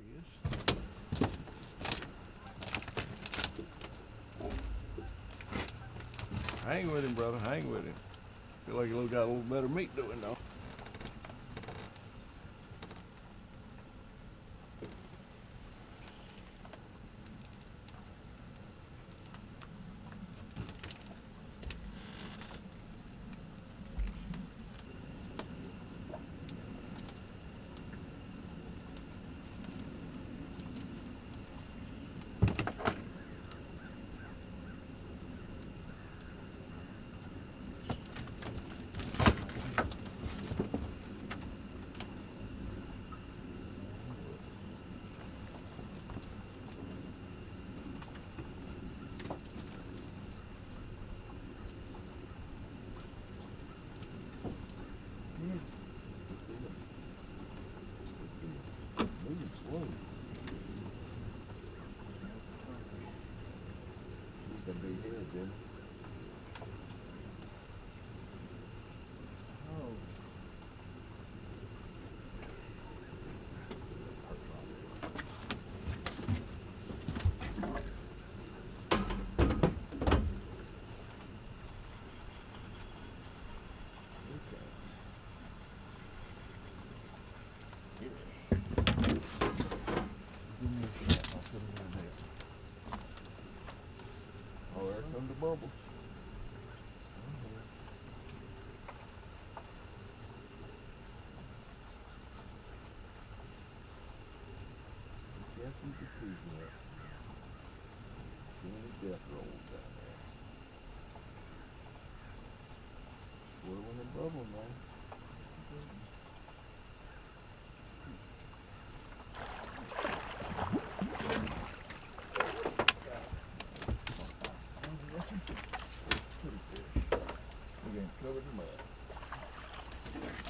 he is. Hang with him, brother. Hang with him. Feel like little got a little better meat doing though. Moving slow. He's big head, Jim. Come the bubble. Death rolls down there. Swirling and bubbling, man. Covered in mud.